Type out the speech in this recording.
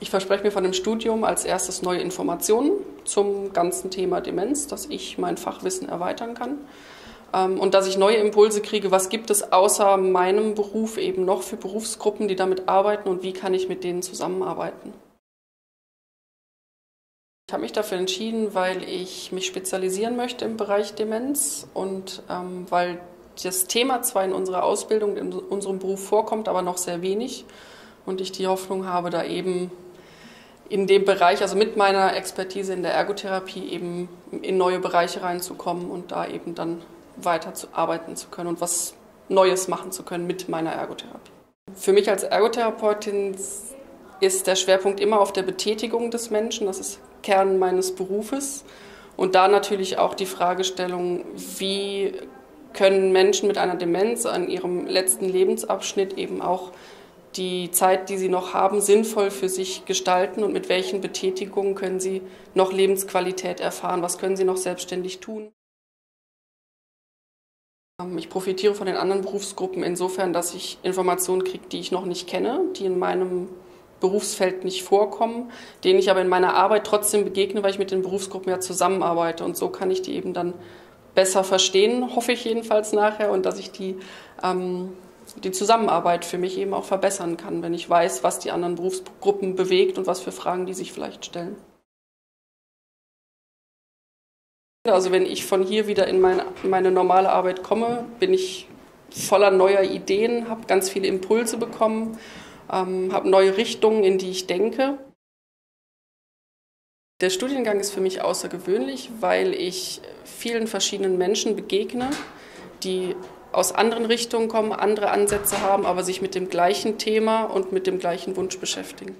Ich verspreche mir von dem Studium als erstes neue Informationen zum ganzen Thema Demenz, dass ich mein Fachwissen erweitern kann ähm, und dass ich neue Impulse kriege, was gibt es außer meinem Beruf eben noch für Berufsgruppen, die damit arbeiten und wie kann ich mit denen zusammenarbeiten. Ich habe mich dafür entschieden, weil ich mich spezialisieren möchte im Bereich Demenz und ähm, weil das Thema zwar in unserer Ausbildung, in unserem Beruf vorkommt, aber noch sehr wenig und ich die Hoffnung habe, da eben in dem Bereich, also mit meiner Expertise in der Ergotherapie eben in neue Bereiche reinzukommen und da eben dann weiter zu arbeiten zu können und was Neues machen zu können mit meiner Ergotherapie. Für mich als Ergotherapeutin ist der Schwerpunkt immer auf der Betätigung des Menschen, das ist Kern meines Berufes und da natürlich auch die Fragestellung, wie können Menschen mit einer Demenz an ihrem letzten Lebensabschnitt eben auch die Zeit, die sie noch haben, sinnvoll für sich gestalten und mit welchen Betätigungen können sie noch Lebensqualität erfahren, was können sie noch selbstständig tun. Ähm, ich profitiere von den anderen Berufsgruppen insofern, dass ich Informationen kriege, die ich noch nicht kenne, die in meinem Berufsfeld nicht vorkommen, denen ich aber in meiner Arbeit trotzdem begegne, weil ich mit den Berufsgruppen ja zusammenarbeite. Und so kann ich die eben dann besser verstehen, hoffe ich jedenfalls nachher, und dass ich die ähm, die Zusammenarbeit für mich eben auch verbessern kann, wenn ich weiß, was die anderen Berufsgruppen bewegt und was für Fragen die sich vielleicht stellen. Also wenn ich von hier wieder in meine, meine normale Arbeit komme, bin ich voller neuer Ideen, habe ganz viele Impulse bekommen, ähm, habe neue Richtungen, in die ich denke. Der Studiengang ist für mich außergewöhnlich, weil ich vielen verschiedenen Menschen begegne, die aus anderen Richtungen kommen, andere Ansätze haben, aber sich mit dem gleichen Thema und mit dem gleichen Wunsch beschäftigen.